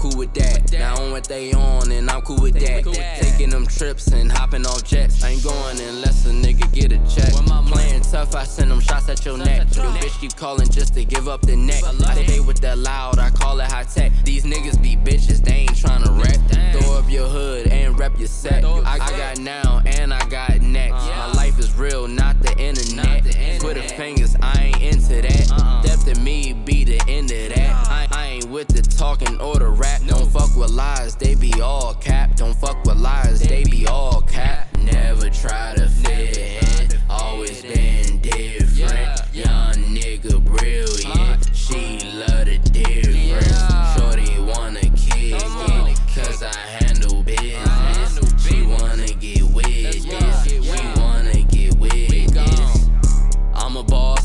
cool with that. Now on what they on, and I'm cool with that. Taking them trips and hopping off jets. I ain't going unless a nigga get a check. Playing tough, I send them shots at your neck. Your bitch keep calling just to give up the neck. I stay with that loud, I call it high tech. These niggas be bitches, they ain't trying to rap. Throw up your hood and rep your set. I got now and I got next. My life is real, not the internet. Put a finger with the talking or the rap. Don't fuck with lies, they be all cap. Don't fuck with lies, they be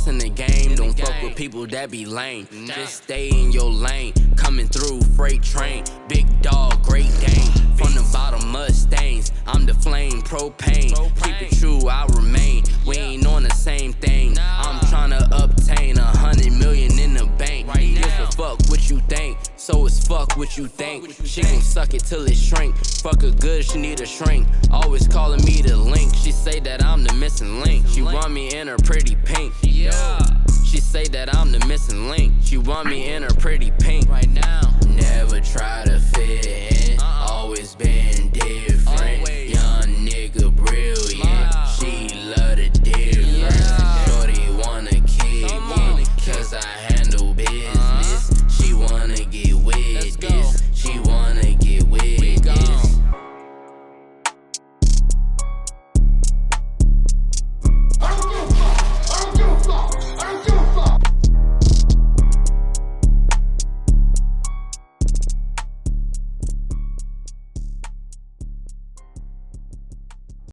in the game. Don't fuck with people that be lame. Just stay in your lane. Coming through freight train. Big dog, great Dane. From the bottom, Mustangs. I'm the flame, propane. Keep it true, I remain. We ain't on the same thing. I'm tryna obtain a hundred million in the bank. Give a fuck what you think. So it's fuck what you think. She gon' suck it till it shrink. Fuck her good, she need a shrink. Always calling me the link. She say that I'm the missing link. She want me in her pretty pink. Yeah. She say that I'm the missing link. She want me in her pretty pink right now.